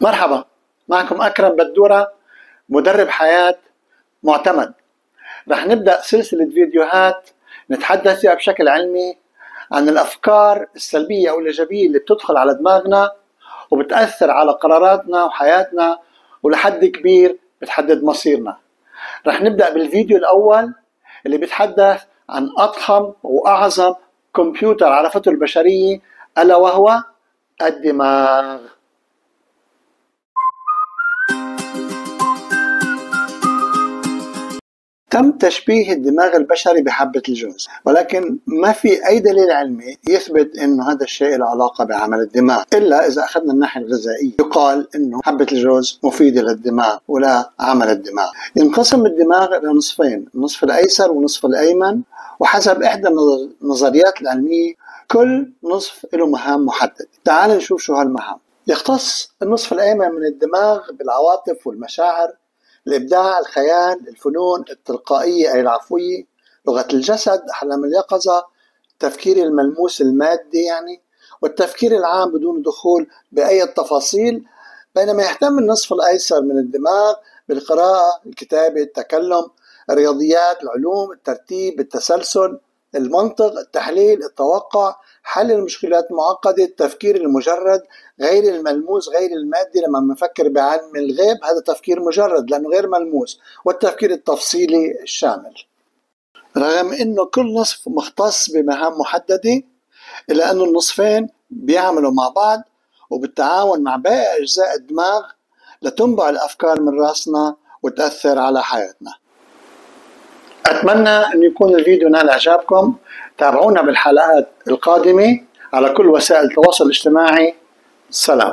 مرحبا. معكم أكرم بدورة مدرب حياة معتمد. رح نبدأ سلسلة فيديوهات نتحدث فيها بشكل علمي عن الأفكار السلبية أو الإيجابية اللي بتدخل على دماغنا وبتأثر على قراراتنا وحياتنا ولحد كبير بتحدد مصيرنا. رح نبدأ بالفيديو الأول اللي بيتحدث عن أضخم وأعظم كمبيوتر عرفته البشرية ألا وهو الدماغ. تم تشبيه الدماغ البشري بحبة الجوز ولكن ما في أي دليل علمي يثبت أنه هذا الشيء له علاقة بعمل الدماغ إلا إذا أخذنا الناحية الغذائية. يقال أنه حبة الجوز مفيدة للدماغ ولا عمل الدماغ. ينقسم الدماغ إلى نصفين النصف الأيسر والنصف الأيمن وحسب إحدى النظريات العلمية كل نصف له مهام محددة تعال نشوف شو هالمهام. يختص النصف الأيمن من الدماغ بالعواطف والمشاعر الإبداع الخيال الفنون التلقائية أي العفوية لغة الجسد أحلام اليقظة التفكير الملموس المادي يعني والتفكير العام بدون دخول بأي تفاصيل بينما يهتم النصف الأيسر من الدماغ بالقراءة الكتابة التكلم الرياضيات العلوم الترتيب التسلسل. المنطق التحليل التوقع حل المشكلات المعقدة التفكير المجرد غير الملموس غير المادي لما بنفكر بعلم الغيب هذا تفكير مجرد لأنه غير ملموس والتفكير التفصيلي الشامل. رغم أنه كل نصف مختص بمهام محددة إلا أنه النصفين بيعملوا مع بعض وبالتعاون مع باقي أجزاء الدماغ لتنبع الأفكار من رأسنا وتأثر على حياتنا. أتمنى أن يكون الفيديو نال إعجابكم تابعونا بالحلقات القادمة على كل وسائل التواصل الاجتماعي. سلام.